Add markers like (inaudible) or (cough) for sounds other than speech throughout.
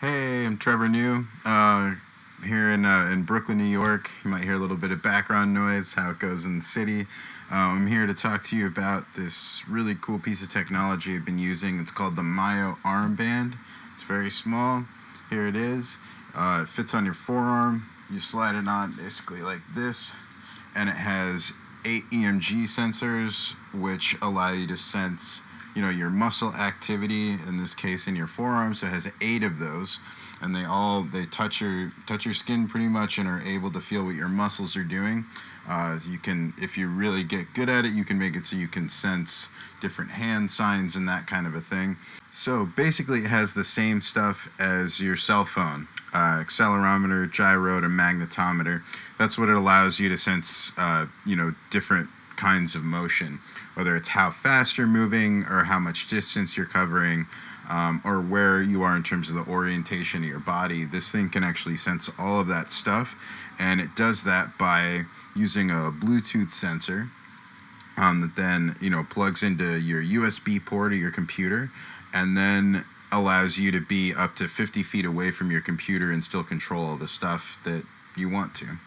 Hey, I'm Trevor New. Uh, here in uh, in Brooklyn, New York. You might hear a little bit of background noise, how it goes in the city. Um, I'm here to talk to you about this really cool piece of technology I've been using. It's called the Myo Armband. It's very small. Here it is. Uh, it fits on your forearm. You slide it on basically like this, and it has eight EMG sensors, which allow you to sense you know your muscle activity in this case in your forearm so it has eight of those and they all they touch your touch your skin pretty much and are able to feel what your muscles are doing. Uh, you can if you really get good at it you can make it so you can sense different hand signs and that kind of a thing. So basically it has the same stuff as your cell phone uh, accelerometer gyro and magnetometer. That's what it allows you to sense uh, you know different kinds of motion whether it's how fast you're moving or how much distance you're covering um, or where you are in terms of the orientation of your body. This thing can actually sense all of that stuff, and it does that by using a Bluetooth sensor um, that then you know plugs into your USB port of your computer, and then allows you to be up to 50 feet away from your computer and still control the stuff that you want to.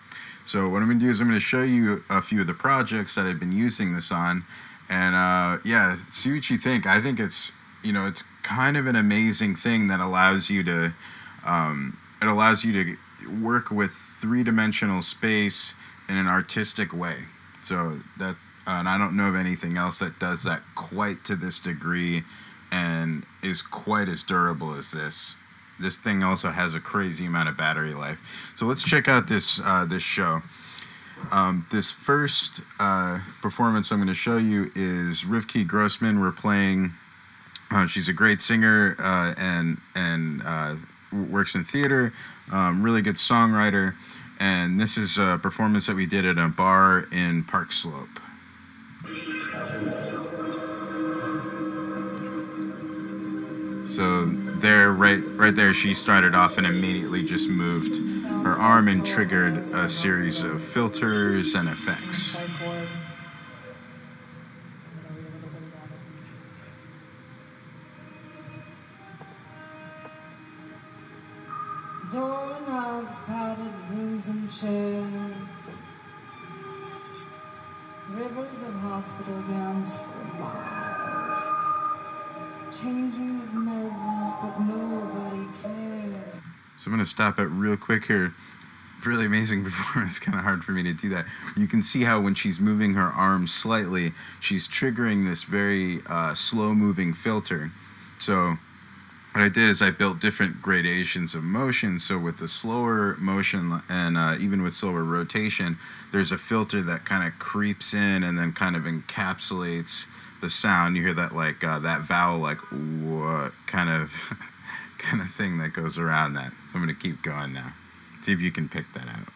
So what I'm going to do is I'm going to show you a few of the projects that I've been using this on and uh, yeah, see what you think. I think it's you know it's kind of an amazing thing that allows you to um, it allows you to work with three dimensional space in an artistic way. So that uh, and I don't know of anything else that does that quite to this degree and is quite as durable as this. This thing also has a crazy amount of battery life. So let's check out this uh, this show. Um, this first uh, performance I'm going to show you is Rivky Grossman. We're playing. Uh, she's a great singer uh, and and uh, works in theater. Um, really good songwriter. And this is a performance that we did at a bar in Park Slope. So there, right, right there, she started off and immediately just moved her arm and triggered a series of filters and effects. Doorknobs, padded rooms and chairs. Rivers of hospital gowns for miles. Changing of meds, so I'm going to stop it real quick here. Really amazing (laughs) performance. kind of hard for me to do that. You can see how when she's moving her arm slightly, she's triggering this very uh, slow moving filter. So what I did is I built different gradations of motion. So with the slower motion and uh, even with slower rotation, there's a filter that kind of creeps in and then kind of encapsulates the sound. You hear that like uh, that vowel like kind of (laughs) kind of thing that goes around that. So I'm going to keep going now. See if you can pick that out.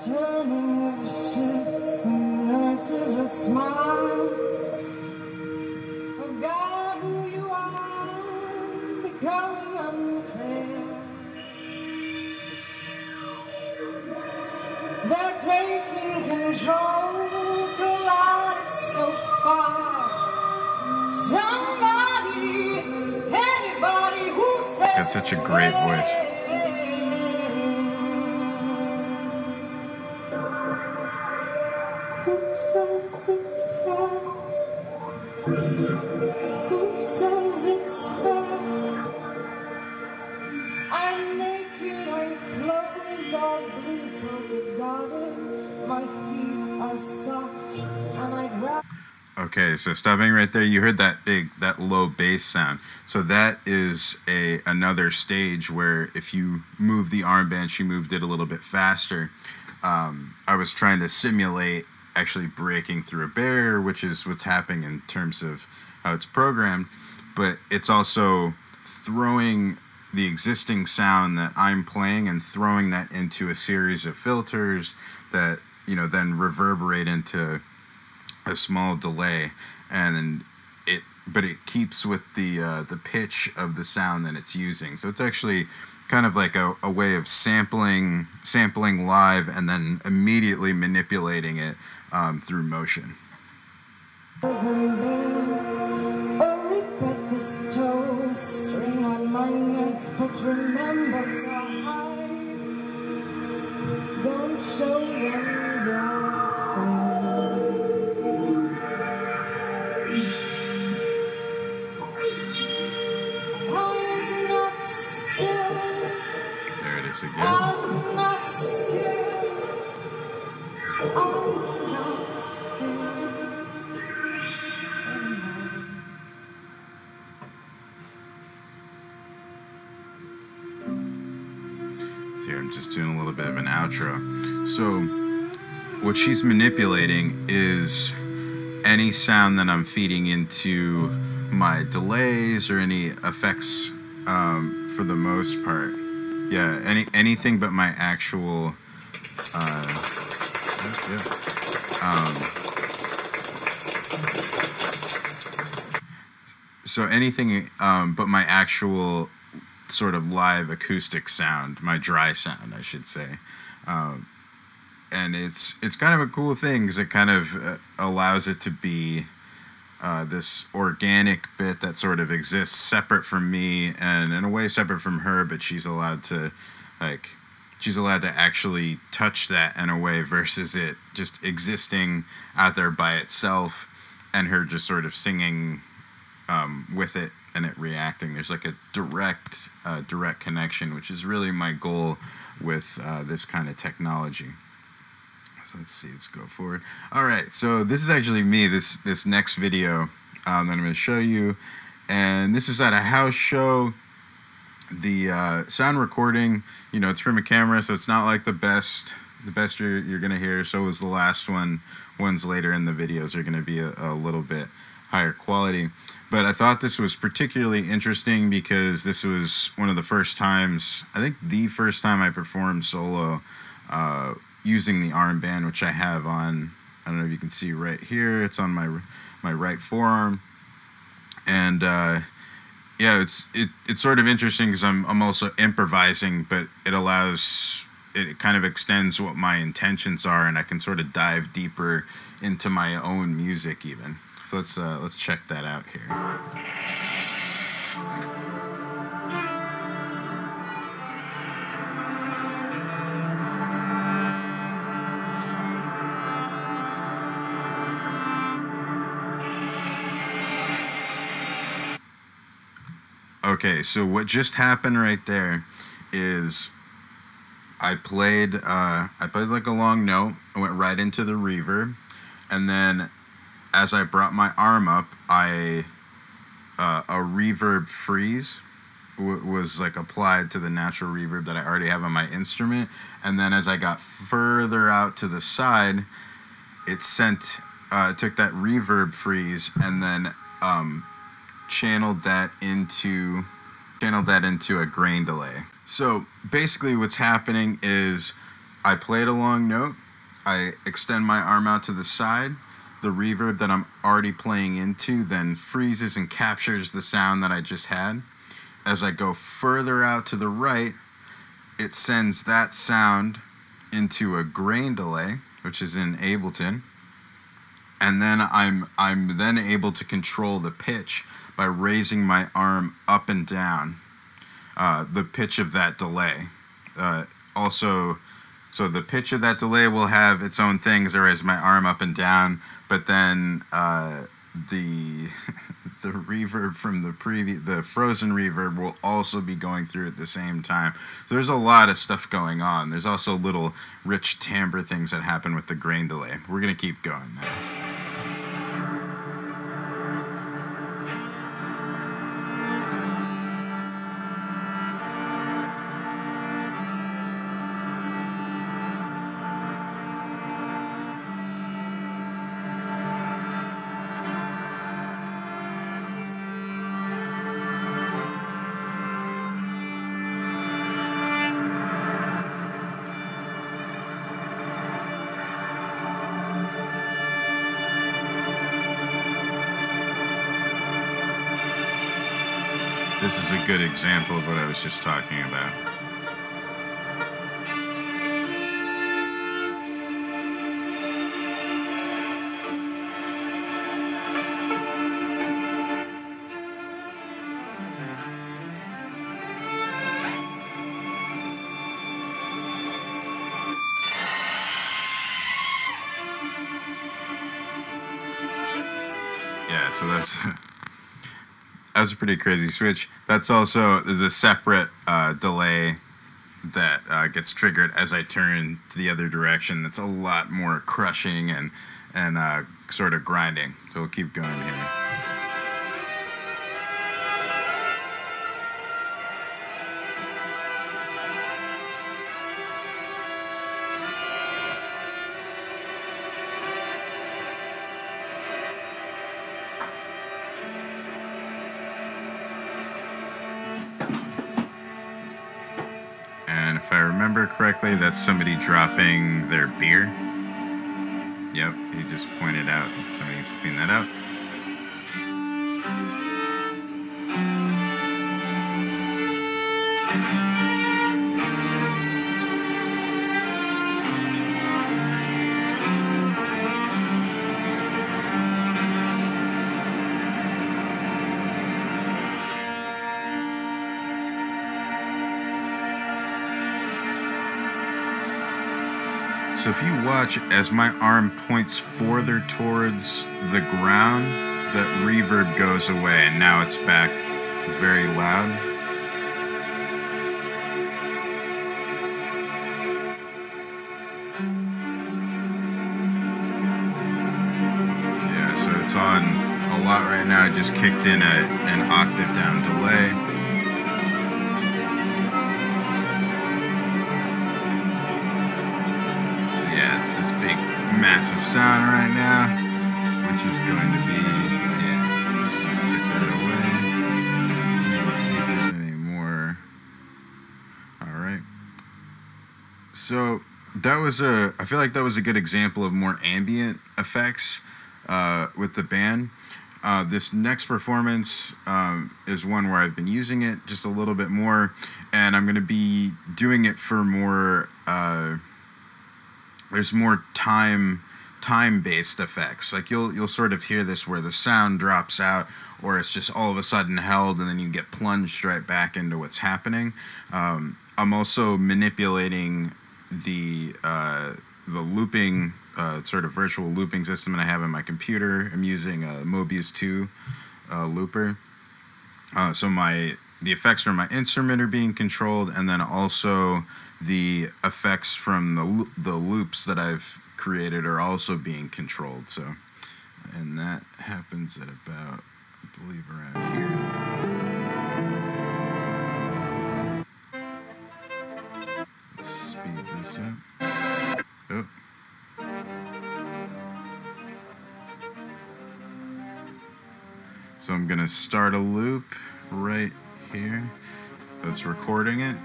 Turning of shifts and nurses with smiles. Forgot who you are, becoming unclear. They're taking kaleidoscope fire. Somebody, anybody who's Got such a great voice. Okay, so stopping right there, you heard that big, that low bass sound. So that is a another stage where if you move the armband, she moved it a little bit faster. Um, I was trying to simulate actually breaking through a barrier, which is what's happening in terms of how it's programmed. But it's also throwing the existing sound that I'm playing and throwing that into a series of filters that you know then reverberate into a small delay and it but it keeps with the uh, the pitch of the sound that it's using so it's actually kind of like a, a way of sampling sampling live and then immediately manipulating it um, through motion don't show them Here, I'm just doing a little bit of an outro. So, what she's manipulating is any sound that I'm feeding into my delays or any effects um, for the most part. Yeah, any anything but my actual. Uh, yeah, Um, so anything um, but my actual sort of live acoustic sound, my dry sound, I should say. Um, and it's it's kind of a cool thing because it kind of uh, allows it to be uh, this organic bit that sort of exists separate from me and in a way separate from her, but she's allowed to like she's allowed to actually touch that in a way (laughs) versus it just existing out there by itself and her just sort of singing um, with it and it reacting. There's like a direct, uh, direct connection, which is really my goal with uh, this kind of technology. So let's see, let's go forward. All right, so this is actually me. This this next video um, that I'm going to show you, and this is at a house show. The uh, sound recording, you know, it's from a camera, so it's not like the best. The best you're you're gonna hear. So was the last one. Ones later in the videos are gonna be a, a little bit higher quality. But I thought this was particularly interesting because this was one of the first times, I think the first time I performed solo uh, using the armband, which I have on, I don't know if you can see right here, it's on my, my right forearm. And uh, yeah, it's, it, it's sort of interesting because I'm, I'm also improvising, but it allows, it kind of extends what my intentions are and I can sort of dive deeper into my own music even. So let's uh, let's check that out here. Okay, so what just happened right there is I played uh, I played like a long note. I went right into the reverb, and then as I brought my arm up, I uh, a reverb freeze w- was like applied to the natural reverb that I already have on my instrument, and then as I got further out to the side, it sent uh, took that reverb freeze and then um, channeled that into channeled that into a grain delay. So basically, what's happening is I played a long note, I extend my arm out to the side the reverb that I'm already playing into then freezes and captures the sound that I just had. As I go further out to the right, it sends that sound into a grain delay, which is in Ableton. And then I'm I'm then able to control the pitch by raising my arm up and down. Uh, the pitch of that delay. Uh, also, so the pitch of that delay will have its own things. I raise my arm up and down, but then uh, the (laughs) the reverb from the previous the frozen reverb will also be going through at the same time. So there's a lot of stuff going on. There's also little rich timbre things that happen with the grain delay. We're gonna keep going now. This is a good example of what I was just talking about. Yeah, so that's (laughs) that's a pretty crazy switch. That's also there's a separate uh, delay that uh, gets triggered as I turn to the other direction. That's a lot more crushing and and uh, sort of grinding. So we'll keep going here. Correctly, that's somebody dropping their beer. Yep, he just pointed out. Somebody needs to clean that up. So if you watch as my arm points further towards the ground, that reverb goes away and now it's back very loud. Yeah, so it's on a lot right now. I just kicked in a, an octave down delay. Massive sound right now, which is going to be yeah. Let's check that away. Let's see if there's any more. All right. So that was a. I feel like that was a good example of more ambient effects uh, with the band. Uh, this next performance um, is one where I've been using it just a little bit more, and I'm going to be doing it for more. Uh, there's more time time based effects. Like you'll you'll sort of hear this where the sound drops out or it's just all of a sudden held and then you get plunged right back into what's happening. Um, i'm also manipulating the uh, the looping uh, sort of virtual looping system that i have in my computer. I'm using a mobius 2 uh, looper. Uh, so my the effects from my instrument are being controlled and then also the effects from the the loops that I've created are also being controlled. So, and that happens at about, I believe, around here. Let's speed this up. So I'm gonna start a loop right here. That's recording it.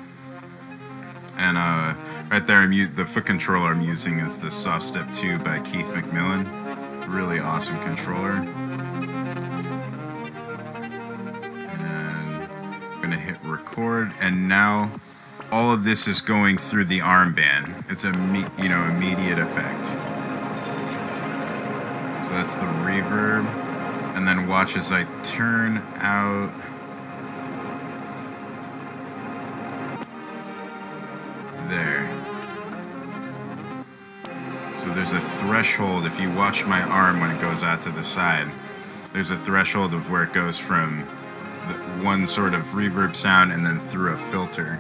And uh, right there, I'm the foot controller I'm using is the Soft Step 2 by Keith McMillen. Really awesome controller. And I'm gonna hit record, and now all of this is going through the armband. It's a you know immediate effect. So that's the reverb, and then watch as I turn out. So there's a threshold. If you watch my arm when it goes out to the side, there's a threshold of where it goes from one sort of reverb sound and then through a filter.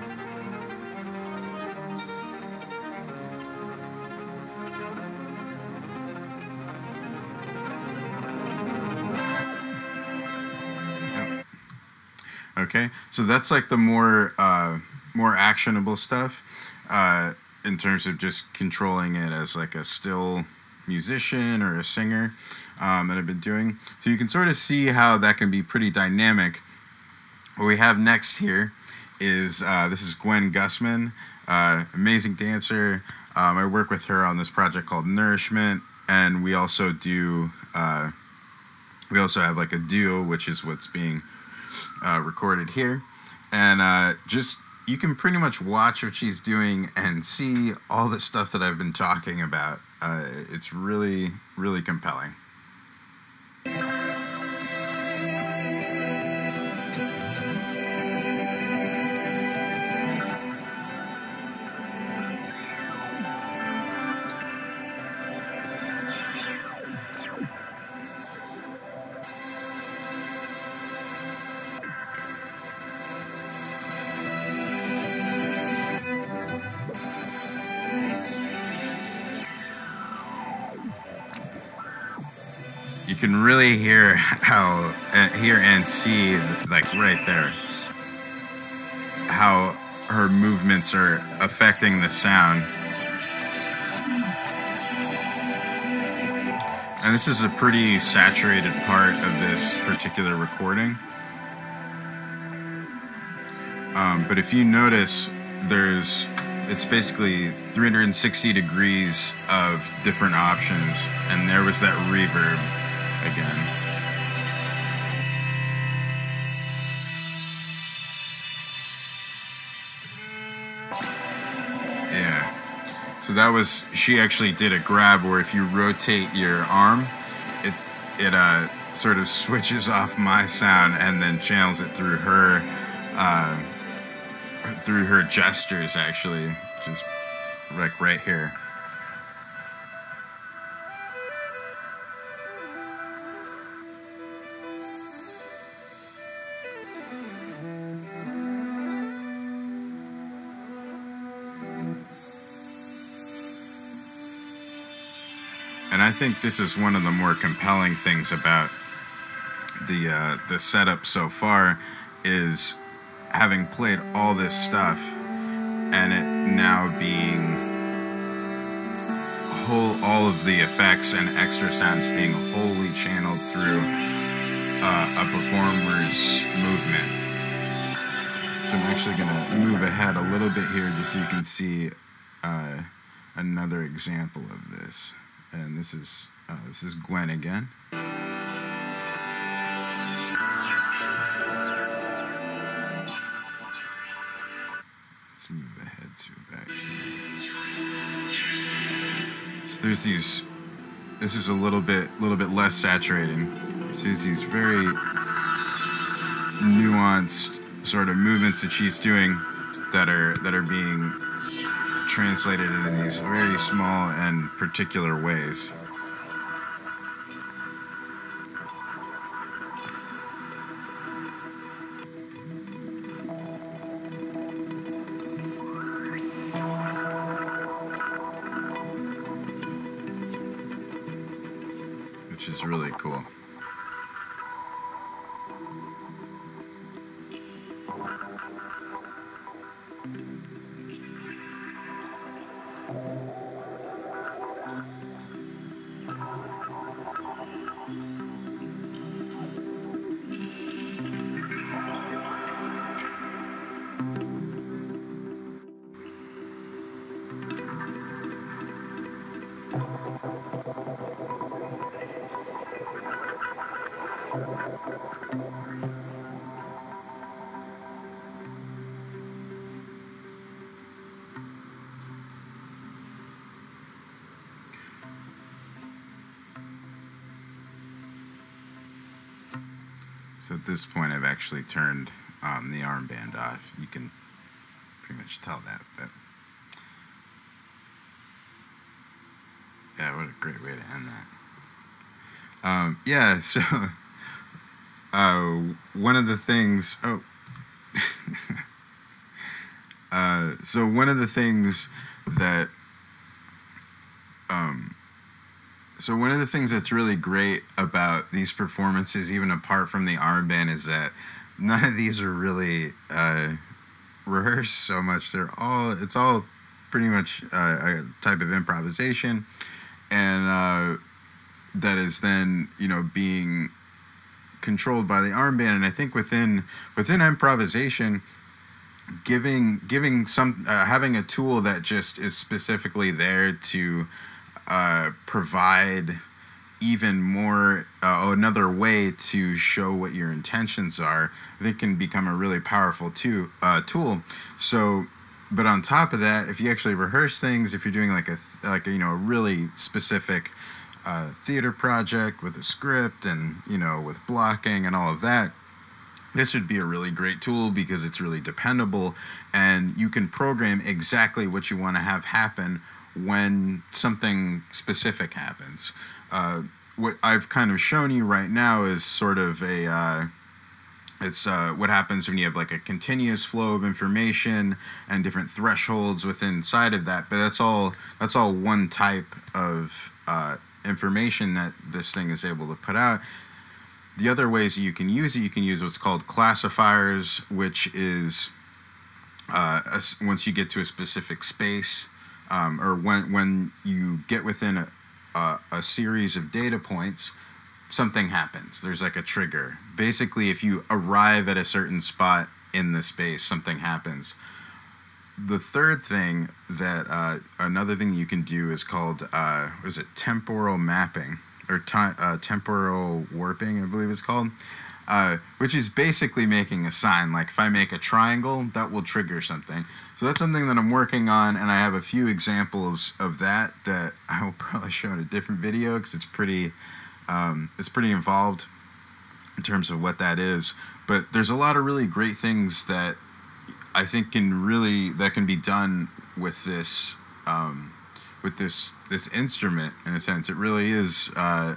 Okay, so that's like the more uh, more actionable stuff uh, in terms of just controlling it as like a still musician or a singer um, that I've been doing. So you can sort of see how that can be pretty dynamic. What we have next here is uh, this is Gwen Gussman, uh, amazing dancer. Um, I work with her on this project called Nourishment, and we also do uh, we also have like a duo, which is what's being uh, recorded here, and uh, just you can pretty much watch what she's doing and see all the stuff that I've been talking about. Uh, it's really, really compelling. Can really hear how uh, hear and see like right there how her movements are affecting the sound. And this is a pretty saturated part of this particular recording. Um, but if you notice, there's it's basically 360 degrees of different options, and there was that reverb again. Yeah. So that was she actually did a grab where if you rotate your arm, it it uh sort of switches off my sound and then channels it through her uh, through her gestures actually, just like right here. Think this is one of the more compelling things about the uh, the setup so far is having played all this stuff and it now being whole all of the effects and extra sounds being wholly channeled through uh, a performer's movement. So I'm actually gonna move ahead a little bit here just so you can see uh, another example of this. And this is uh, this is Gwen again. Let's move ahead to back. So there's these. This is a little bit, a little bit less saturating. So there's these very nuanced sort of movements that she's doing that are that are being translated into these very small and particular ways. So at this point, I've actually turned um, the armband off. You can pretty much tell that, but yeah, what a great way to end that. Um, yeah, (laughs) so uh, one of the things. Oh, (laughs) uh, so one of the things that um, so one of the things that's really great about these performances, even apart from the armband, is that none of these are really uh, rehearsed so much. They're all it's all pretty much uh, a type of improvisation, and uh, that is then you know being controlled by the armband. And I think within within improvisation, giving giving some uh, having a tool that just is specifically there to uh, provide even more uh, another way to show what your intentions are i think can become a really powerful too, uh, tool. So but on top of that if you actually rehearse things if you're doing like a like a, you know a really specific uh, theater project with a script and you know with blocking and all of that this would be a really great tool because it's really dependable and you can program exactly what you want to have happen when something specific happens. Uh, what I've kind of shown you right now is sort of a. Uh, it's uh, what happens when you have like a continuous flow of information and different thresholds within inside of that. But that's all. That's all one type of uh, information that this thing is able to put out. The other ways that you can use it, you can use what's called classifiers, which is uh, a once you get to a specific space, um, or when when you get within a, a, a series of data points, something happens. There's like a trigger. Basically, if you arrive at a certain spot in the space, something happens. The third thing that uh, another thing you can do is called uh, was it temporal mapping or uh, temporal warping, I believe it's called, uh, which is basically making a sign. Like if I make a triangle, that will trigger something. So that's something that I'm working on, and I have a few examples of that that (laughs) I will probably show in a different video because it's pretty um, it's pretty involved in terms of what that is. But there's a lot of really great things that I think can really that can be done with this um, with this this instrument in a sense. It really is uh,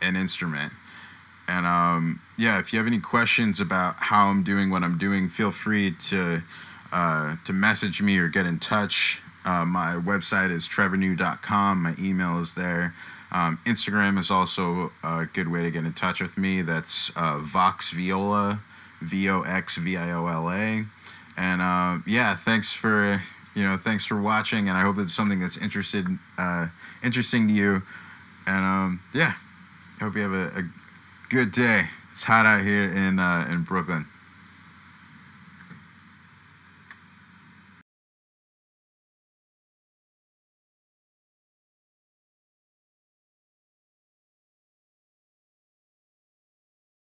an instrument. And um, yeah, if you have any questions about how I'm doing what I'm doing, feel free to uh, to message me or get in touch. Uh, my website is trevornew.com. My email is there. Um, Instagram is also a good way to get in touch with me. That's uh, Vox Viola, V O X V I O L A. And uh, yeah, thanks for you know thanks for watching, and I hope it's something that's interested uh, interesting to you. And um, yeah, hope you have a, a good day. It's hot out here in uh, in Brooklyn.